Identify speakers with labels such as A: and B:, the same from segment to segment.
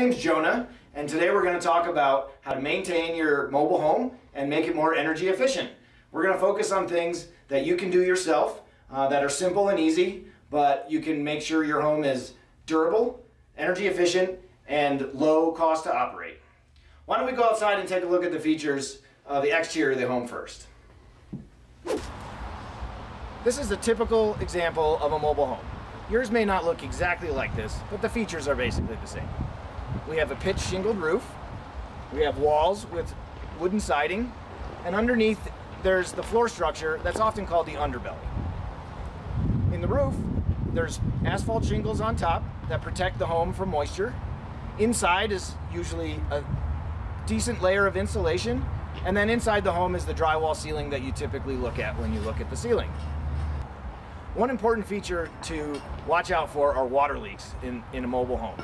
A: name's Jonah, and today we're going to talk about how to maintain your mobile home and make it more energy efficient. We're going to focus on things that you can do yourself uh, that are simple and easy, but you can make sure your home is durable, energy efficient, and low cost to operate. Why don't we go outside and take a look at the features of the exterior of the home first. This is a typical example of a mobile home. Yours may not look exactly like this, but the features are basically the same. We have a pitched shingled roof, we have walls with wooden siding, and underneath there's the floor structure that's often called the underbelly. In the roof, there's asphalt shingles on top that protect the home from moisture. Inside is usually a decent layer of insulation, and then inside the home is the drywall ceiling that you typically look at when you look at the ceiling. One important feature to watch out for are water leaks in, in a mobile home.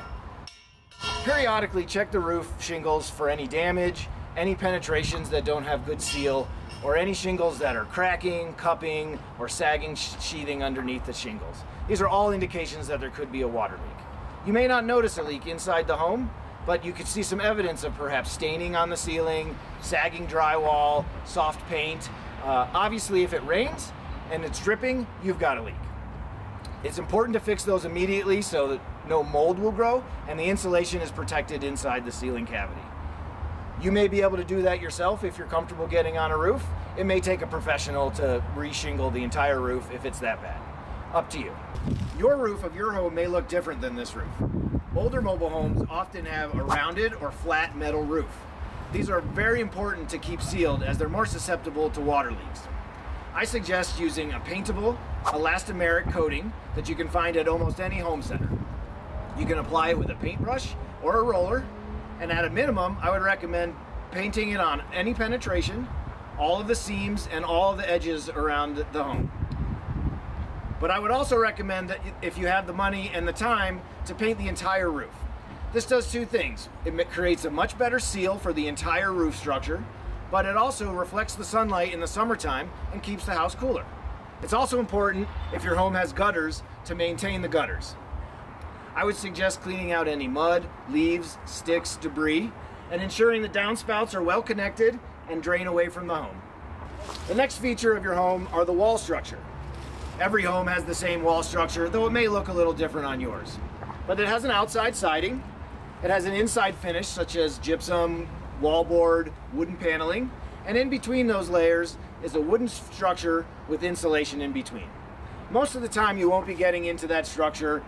A: Periodically check the roof shingles for any damage, any penetrations that don't have good seal, or any shingles that are cracking, cupping, or sagging sheathing underneath the shingles. These are all indications that there could be a water leak. You may not notice a leak inside the home, but you could see some evidence of perhaps staining on the ceiling, sagging drywall, soft paint. Uh, obviously, if it rains and it's dripping, you've got a leak. It's important to fix those immediately so that no mold will grow and the insulation is protected inside the ceiling cavity. You may be able to do that yourself if you're comfortable getting on a roof. It may take a professional to reshingle the entire roof if it's that bad. Up to you. Your roof of your home may look different than this roof. Older mobile homes often have a rounded or flat metal roof. These are very important to keep sealed as they're more susceptible to water leaks. I suggest using a paintable elastomeric coating that you can find at almost any home center. You can apply it with a paintbrush or a roller, and at a minimum, I would recommend painting it on any penetration, all of the seams, and all of the edges around the home. But I would also recommend that if you have the money and the time to paint the entire roof. This does two things. It creates a much better seal for the entire roof structure, but it also reflects the sunlight in the summertime and keeps the house cooler. It's also important if your home has gutters to maintain the gutters. I would suggest cleaning out any mud, leaves, sticks, debris, and ensuring the downspouts are well connected and drain away from the home. The next feature of your home are the wall structure. Every home has the same wall structure, though it may look a little different on yours. But it has an outside siding, it has an inside finish such as gypsum, wallboard, wooden paneling, and in between those layers is a wooden structure with insulation in between. Most of the time you won't be getting into that structure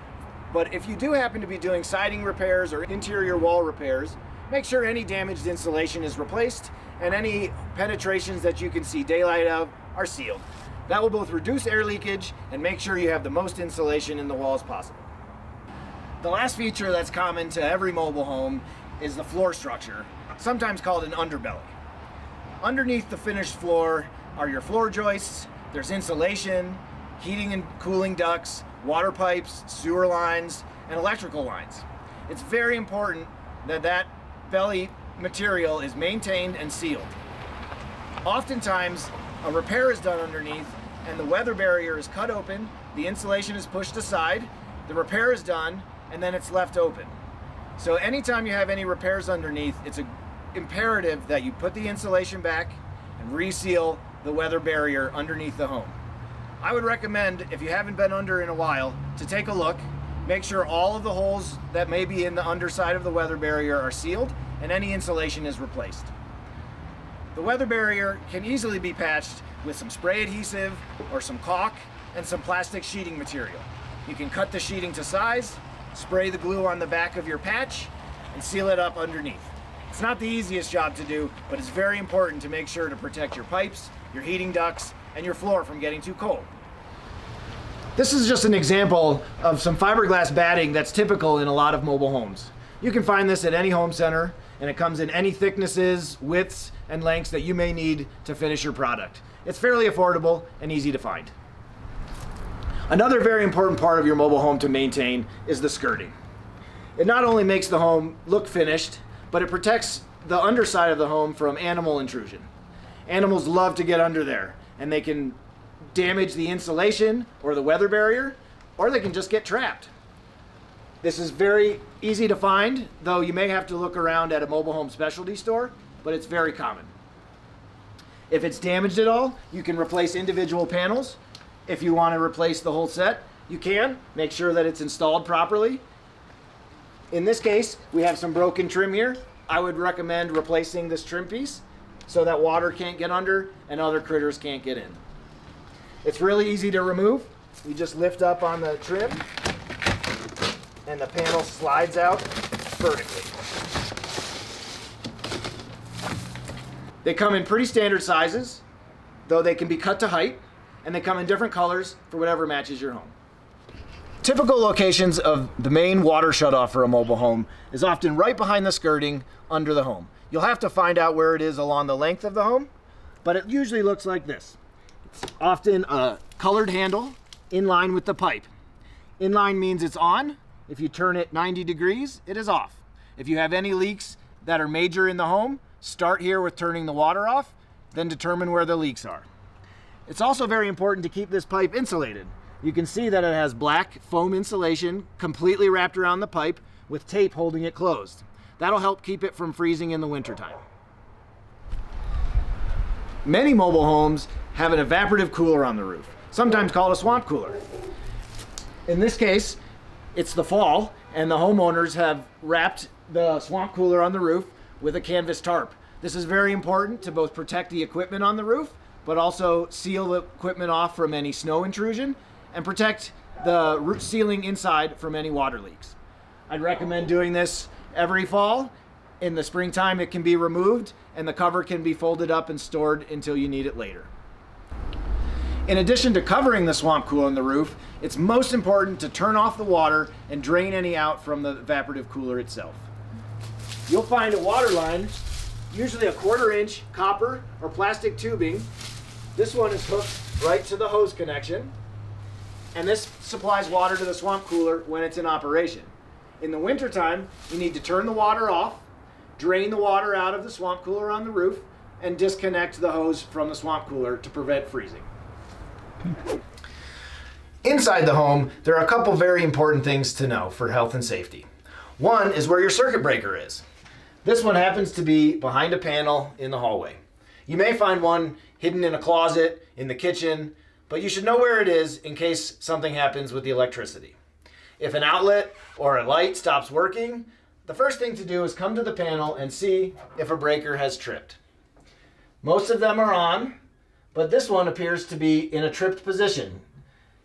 A: but if you do happen to be doing siding repairs or interior wall repairs, make sure any damaged insulation is replaced and any penetrations that you can see daylight of are sealed. That will both reduce air leakage and make sure you have the most insulation in the walls possible. The last feature that's common to every mobile home is the floor structure, sometimes called an underbelly. Underneath the finished floor are your floor joists, there's insulation, heating and cooling ducts, water pipes, sewer lines, and electrical lines. It's very important that that belly material is maintained and sealed. Oftentimes, a repair is done underneath and the weather barrier is cut open, the insulation is pushed aside, the repair is done, and then it's left open. So anytime you have any repairs underneath, it's a, imperative that you put the insulation back and reseal the weather barrier underneath the home. I would recommend, if you haven't been under in a while, to take a look, make sure all of the holes that may be in the underside of the weather barrier are sealed and any insulation is replaced. The weather barrier can easily be patched with some spray adhesive or some caulk and some plastic sheeting material. You can cut the sheeting to size, spray the glue on the back of your patch, and seal it up underneath. It's not the easiest job to do, but it's very important to make sure to protect your pipes, your heating ducts, and your floor from getting too cold. This is just an example of some fiberglass batting that's typical in a lot of mobile homes. You can find this at any home center and it comes in any thicknesses, widths, and lengths that you may need to finish your product. It's fairly affordable and easy to find. Another very important part of your mobile home to maintain is the skirting. It not only makes the home look finished, but it protects the underside of the home from animal intrusion. Animals love to get under there and they can damage the insulation or the weather barrier, or they can just get trapped. This is very easy to find, though you may have to look around at a mobile home specialty store, but it's very common. If it's damaged at all, you can replace individual panels. If you want to replace the whole set, you can. Make sure that it's installed properly. In this case, we have some broken trim here. I would recommend replacing this trim piece so that water can't get under and other critters can't get in. It's really easy to remove. You just lift up on the trim and the panel slides out vertically. They come in pretty standard sizes, though they can be cut to height, and they come in different colors for whatever matches your home. Typical locations of the main water shutoff for a mobile home is often right behind the skirting under the home. You'll have to find out where it is along the length of the home, but it usually looks like this. It's often a colored handle in line with the pipe. In line means it's on, if you turn it 90 degrees, it is off. If you have any leaks that are major in the home, start here with turning the water off, then determine where the leaks are. It's also very important to keep this pipe insulated. You can see that it has black foam insulation completely wrapped around the pipe with tape holding it closed. That'll help keep it from freezing in the wintertime. Many mobile homes have an evaporative cooler on the roof, sometimes called a swamp cooler. In this case, it's the fall, and the homeowners have wrapped the swamp cooler on the roof with a canvas tarp. This is very important to both protect the equipment on the roof, but also seal the equipment off from any snow intrusion and protect the roof ceiling inside from any water leaks. I'd recommend doing this every fall. In the springtime, it can be removed and the cover can be folded up and stored until you need it later. In addition to covering the swamp cooler on the roof, it's most important to turn off the water and drain any out from the evaporative cooler itself. You'll find a water line, usually a quarter inch copper or plastic tubing. This one is hooked right to the hose connection. And this supplies water to the swamp cooler when it's in operation. In the wintertime, you need to turn the water off, drain the water out of the swamp cooler on the roof, and disconnect the hose from the swamp cooler to prevent freezing. Inside the home, there are a couple very important things to know for health and safety. One is where your circuit breaker is. This one happens to be behind a panel in the hallway. You may find one hidden in a closet, in the kitchen, but you should know where it is in case something happens with the electricity. If an outlet or a light stops working, the first thing to do is come to the panel and see if a breaker has tripped. Most of them are on, but this one appears to be in a tripped position.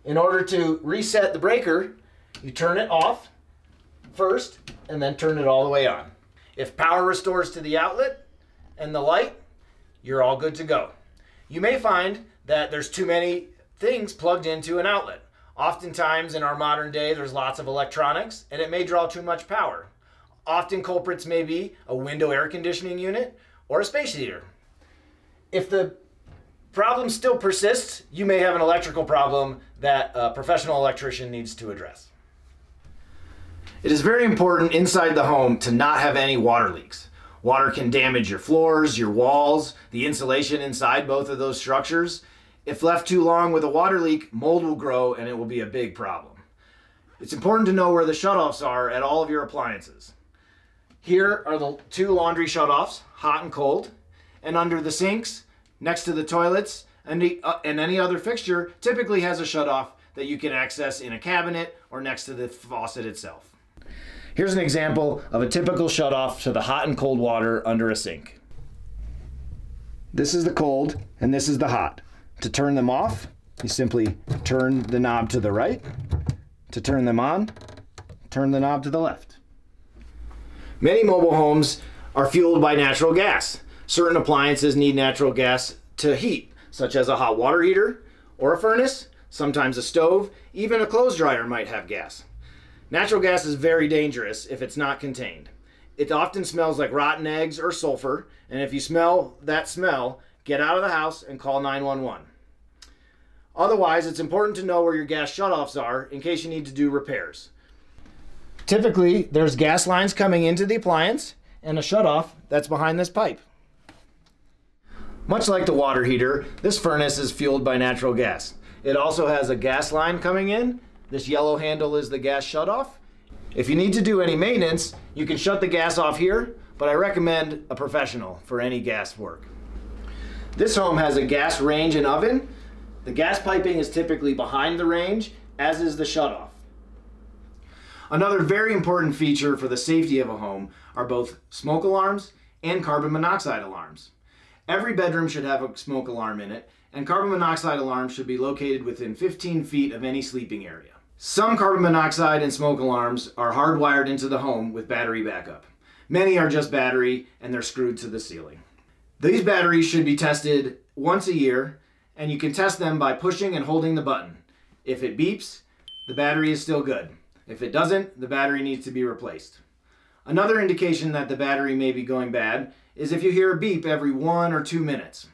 A: In order to reset the breaker, you turn it off first and then turn it all the way on. If power restores to the outlet and the light, you're all good to go. You may find that there's too many things plugged into an outlet. Oftentimes in our modern day, there's lots of electronics and it may draw too much power. Often culprits may be a window air conditioning unit or a space heater. If the problem still persists, you may have an electrical problem that a professional electrician needs to address. It is very important inside the home to not have any water leaks. Water can damage your floors, your walls, the insulation inside both of those structures. If left too long with a water leak, mold will grow and it will be a big problem. It's important to know where the shutoffs are at all of your appliances. Here are the two laundry shutoffs, hot and cold, and under the sinks, next to the toilets and, the, uh, and any other fixture typically has a shutoff that you can access in a cabinet or next to the faucet itself. Here's an example of a typical shutoff to the hot and cold water under a sink. This is the cold and this is the hot. To turn them off, you simply turn the knob to the right. To turn them on, turn the knob to the left. Many mobile homes are fueled by natural gas. Certain appliances need natural gas to heat, such as a hot water heater or a furnace, sometimes a stove, even a clothes dryer might have gas. Natural gas is very dangerous if it's not contained. It often smells like rotten eggs or sulfur, and if you smell that smell, get out of the house and call 911. Otherwise, it's important to know where your gas shutoffs are in case you need to do repairs. Typically, there's gas lines coming into the appliance and a shutoff that's behind this pipe. Much like the water heater, this furnace is fueled by natural gas. It also has a gas line coming in. This yellow handle is the gas shutoff. If you need to do any maintenance, you can shut the gas off here, but I recommend a professional for any gas work. This home has a gas range and oven. The gas piping is typically behind the range, as is the shutoff. Another very important feature for the safety of a home are both smoke alarms and carbon monoxide alarms. Every bedroom should have a smoke alarm in it, and carbon monoxide alarms should be located within 15 feet of any sleeping area. Some carbon monoxide and smoke alarms are hardwired into the home with battery backup. Many are just battery and they're screwed to the ceiling. These batteries should be tested once a year and you can test them by pushing and holding the button. If it beeps, the battery is still good. If it doesn't, the battery needs to be replaced. Another indication that the battery may be going bad is if you hear a beep every one or two minutes.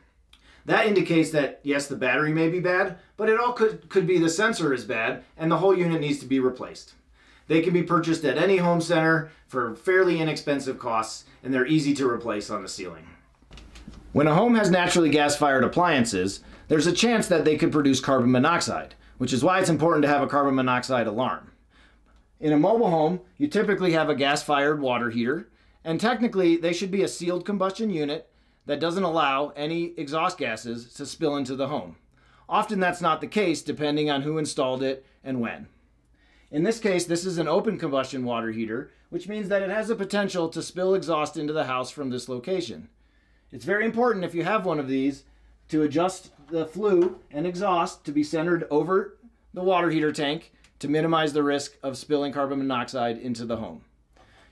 A: That indicates that yes, the battery may be bad, but it all could, could be the sensor is bad and the whole unit needs to be replaced. They can be purchased at any home center for fairly inexpensive costs and they're easy to replace on the ceiling. When a home has naturally gas fired appliances, there's a chance that they could produce carbon monoxide, which is why it's important to have a carbon monoxide alarm. In a mobile home, you typically have a gas fired water heater, and technically they should be a sealed combustion unit that doesn't allow any exhaust gases to spill into the home. Often that's not the case depending on who installed it and when. In this case, this is an open combustion water heater, which means that it has the potential to spill exhaust into the house from this location. It's very important if you have one of these to adjust the flue and exhaust to be centered over the water heater tank to minimize the risk of spilling carbon monoxide into the home.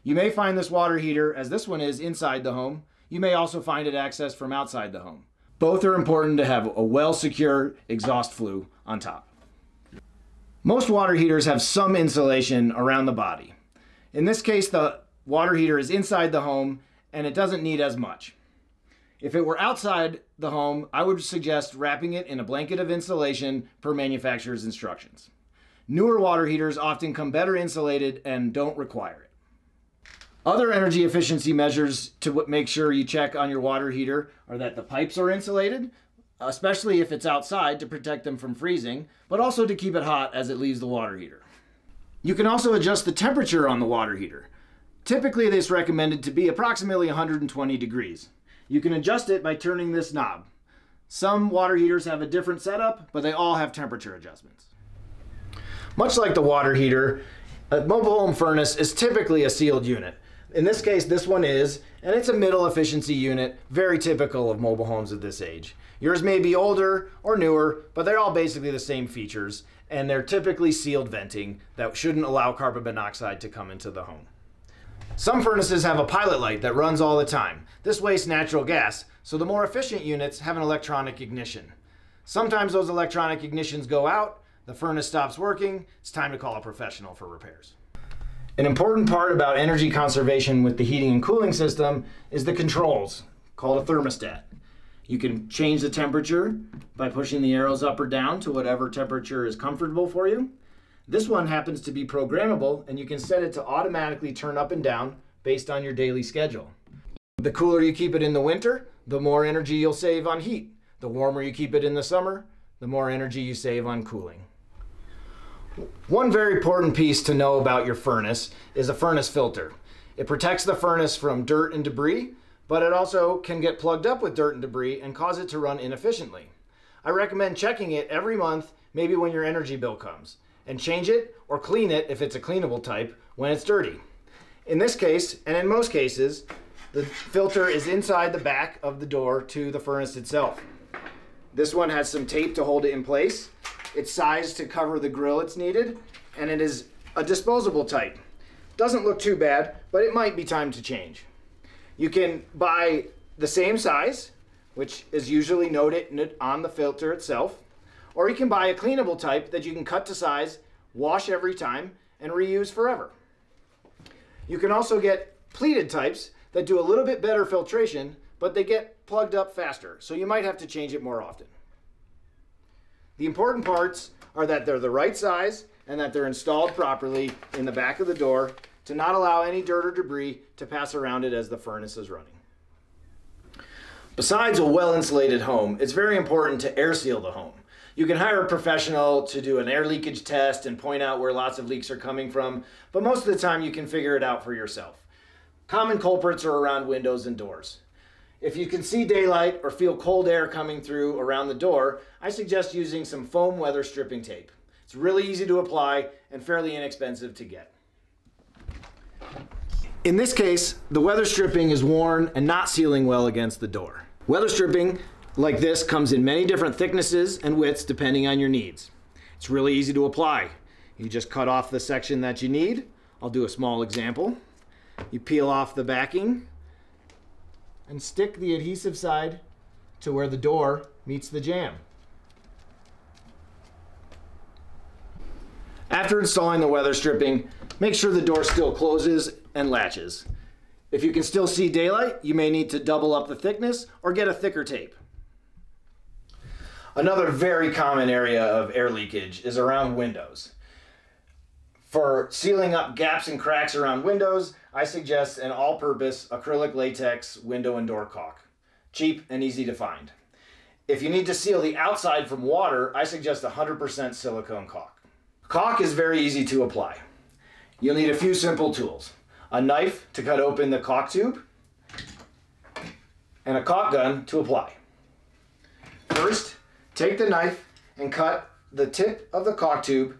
A: You may find this water heater, as this one is, inside the home. You may also find it accessed from outside the home. Both are important to have a well secure exhaust flue on top. Most water heaters have some insulation around the body. In this case, the water heater is inside the home and it doesn't need as much. If it were outside the home, I would suggest wrapping it in a blanket of insulation per manufacturer's instructions. Newer water heaters often come better insulated and don't require it. Other energy efficiency measures to make sure you check on your water heater are that the pipes are insulated, especially if it's outside to protect them from freezing, but also to keep it hot as it leaves the water heater. You can also adjust the temperature on the water heater. Typically, it is recommended to be approximately 120 degrees. You can adjust it by turning this knob. Some water heaters have a different setup, but they all have temperature adjustments. Much like the water heater, a mobile home furnace is typically a sealed unit. In this case, this one is, and it's a middle efficiency unit, very typical of mobile homes of this age. Yours may be older or newer, but they're all basically the same features, and they're typically sealed venting that shouldn't allow carbon monoxide to come into the home. Some furnaces have a pilot light that runs all the time. This wastes natural gas, so the more efficient units have an electronic ignition. Sometimes those electronic ignitions go out, the furnace stops working, it's time to call a professional for repairs. An important part about energy conservation with the heating and cooling system is the controls, called a thermostat. You can change the temperature by pushing the arrows up or down to whatever temperature is comfortable for you. This one happens to be programmable and you can set it to automatically turn up and down based on your daily schedule. The cooler you keep it in the winter, the more energy you'll save on heat. The warmer you keep it in the summer, the more energy you save on cooling. One very important piece to know about your furnace is a furnace filter. It protects the furnace from dirt and debris, but it also can get plugged up with dirt and debris and cause it to run inefficiently. I recommend checking it every month, maybe when your energy bill comes and change it or clean it if it's a cleanable type when it's dirty. In this case, and in most cases, the filter is inside the back of the door to the furnace itself. This one has some tape to hold it in place. It's sized to cover the grill it's needed, and it is a disposable type. Doesn't look too bad, but it might be time to change. You can buy the same size, which is usually noted on the filter itself, or you can buy a cleanable type that you can cut to size, wash every time, and reuse forever. You can also get pleated types that do a little bit better filtration, but they get plugged up faster, so you might have to change it more often. The important parts are that they're the right size and that they're installed properly in the back of the door to not allow any dirt or debris to pass around it as the furnace is running. Besides a well insulated home, it's very important to air seal the home. You can hire a professional to do an air leakage test and point out where lots of leaks are coming from, but most of the time you can figure it out for yourself. Common culprits are around windows and doors. If you can see daylight or feel cold air coming through around the door, I suggest using some foam weather stripping tape. It's really easy to apply and fairly inexpensive to get. In this case, the weather stripping is worn and not sealing well against the door. Weather stripping like this comes in many different thicknesses and widths depending on your needs. It's really easy to apply. You just cut off the section that you need. I'll do a small example. You peel off the backing and stick the adhesive side to where the door meets the jamb. After installing the weather stripping, make sure the door still closes and latches. If you can still see daylight, you may need to double up the thickness or get a thicker tape. Another very common area of air leakage is around windows. For sealing up gaps and cracks around windows, I suggest an all-purpose acrylic latex window and door caulk. Cheap and easy to find. If you need to seal the outside from water, I suggest 100% silicone caulk. Caulk is very easy to apply. You'll need a few simple tools. A knife to cut open the caulk tube, and a caulk gun to apply. First, take the knife and cut the tip of the caulk tube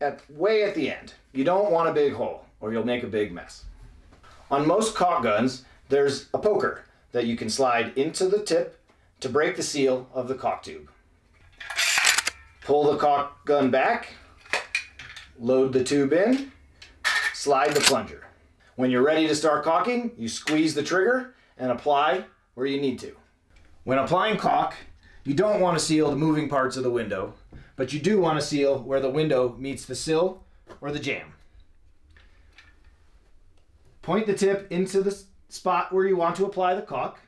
A: at way at the end. You don't want a big hole or you'll make a big mess. On most caulk guns, there's a poker that you can slide into the tip to break the seal of the caulk tube. Pull the caulk gun back load the tube in, slide the plunger. When you're ready to start caulking, you squeeze the trigger and apply where you need to. When applying caulk, you don't want to seal the moving parts of the window, but you do want to seal where the window meets the sill or the jamb. Point the tip into the spot where you want to apply the caulk.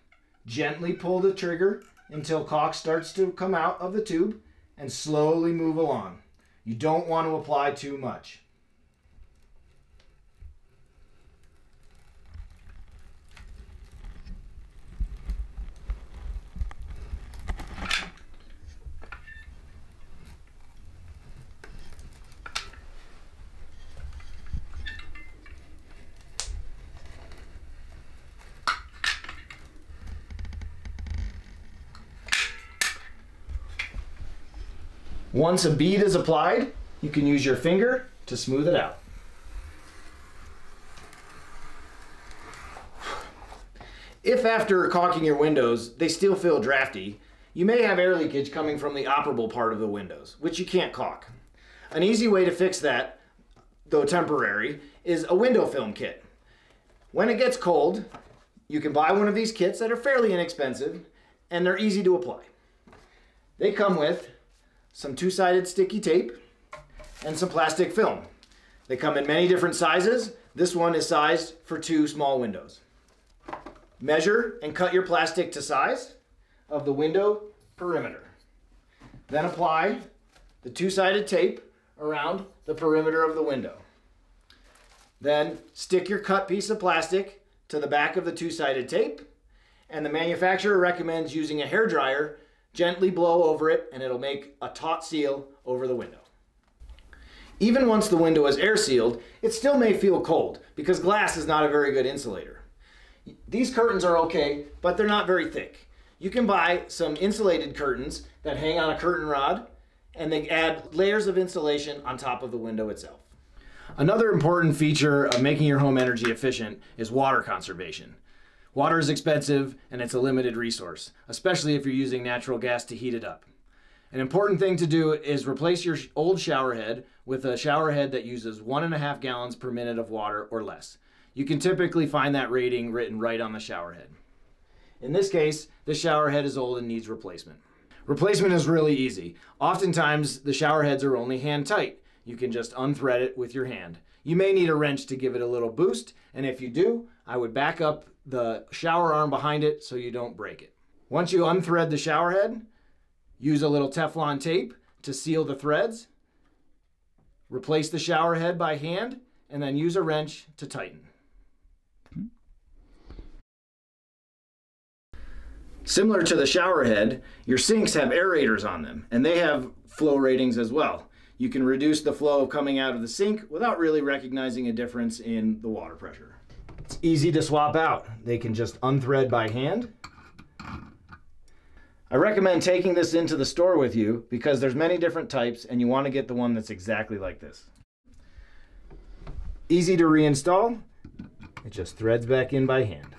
A: Gently pull the trigger until caulk starts to come out of the tube and slowly move along. You don't want to apply too much. Once a bead is applied, you can use your finger to smooth it out. If after caulking your windows, they still feel drafty, you may have air leakage coming from the operable part of the windows, which you can't caulk. An easy way to fix that, though temporary, is a window film kit. When it gets cold, you can buy one of these kits that are fairly inexpensive and they're easy to apply. They come with some two-sided sticky tape, and some plastic film. They come in many different sizes. This one is sized for two small windows. Measure and cut your plastic to size of the window perimeter. Then apply the two-sided tape around the perimeter of the window. Then stick your cut piece of plastic to the back of the two-sided tape and the manufacturer recommends using a hair dryer Gently blow over it and it'll make a taut seal over the window. Even once the window is air sealed, it still may feel cold because glass is not a very good insulator. These curtains are okay, but they're not very thick. You can buy some insulated curtains that hang on a curtain rod and they add layers of insulation on top of the window itself. Another important feature of making your home energy efficient is water conservation. Water is expensive and it's a limited resource, especially if you're using natural gas to heat it up. An important thing to do is replace your old shower head with a shower head that uses one and a half gallons per minute of water or less. You can typically find that rating written right on the shower head. In this case, the shower head is old and needs replacement. Replacement is really easy. Oftentimes, the shower heads are only hand tight. You can just unthread it with your hand. You may need a wrench to give it a little boost, and if you do, I would back up the shower arm behind it so you don't break it. Once you unthread the shower head, use a little Teflon tape to seal the threads. Replace the shower head by hand and then use a wrench to tighten. Similar to the shower head, your sinks have aerators on them and they have flow ratings as well. You can reduce the flow coming out of the sink without really recognizing a difference in the water pressure. It's easy to swap out. They can just unthread by hand. I recommend taking this into the store with you because there's many different types and you want to get the one that's exactly like this. Easy to reinstall. It just threads back in by hand.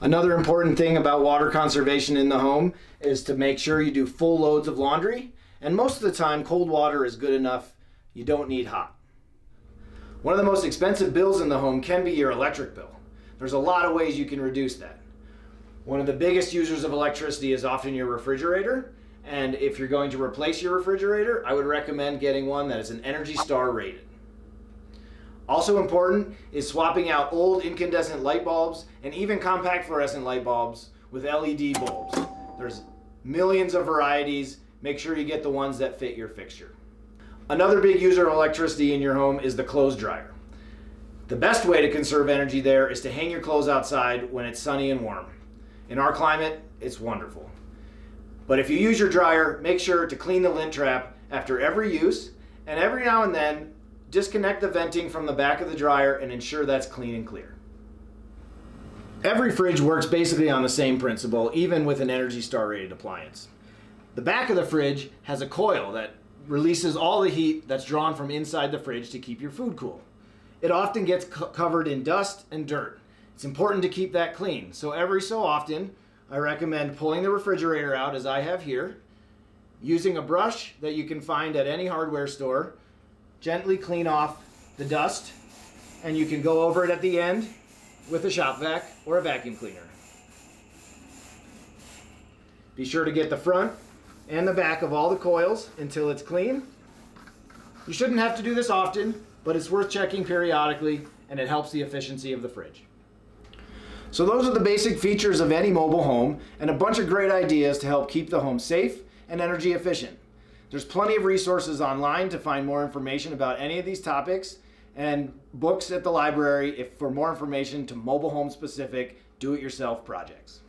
A: Another important thing about water conservation in the home is to make sure you do full loads of laundry. And most of the time, cold water is good enough. You don't need hot. One of the most expensive bills in the home can be your electric bill. There's a lot of ways you can reduce that. One of the biggest users of electricity is often your refrigerator. And if you're going to replace your refrigerator, I would recommend getting one that is an Energy Star rated. Also important is swapping out old incandescent light bulbs and even compact fluorescent light bulbs with LED bulbs. There's millions of varieties. Make sure you get the ones that fit your fixture. Another big user of electricity in your home is the clothes dryer. The best way to conserve energy there is to hang your clothes outside when it's sunny and warm. In our climate, it's wonderful. But if you use your dryer, make sure to clean the lint trap after every use and every now and then disconnect the venting from the back of the dryer and ensure that's clean and clear. Every fridge works basically on the same principle, even with an Energy Star rated appliance. The back of the fridge has a coil that releases all the heat that's drawn from inside the fridge to keep your food cool. It often gets co covered in dust and dirt. It's important to keep that clean. So every so often, I recommend pulling the refrigerator out as I have here, using a brush that you can find at any hardware store, gently clean off the dust, and you can go over it at the end with a shop vac or a vacuum cleaner. Be sure to get the front and the back of all the coils until it's clean. You shouldn't have to do this often, but it's worth checking periodically and it helps the efficiency of the fridge. So those are the basic features of any mobile home and a bunch of great ideas to help keep the home safe and energy efficient. There's plenty of resources online to find more information about any of these topics and books at the library if for more information to mobile home specific do-it-yourself projects.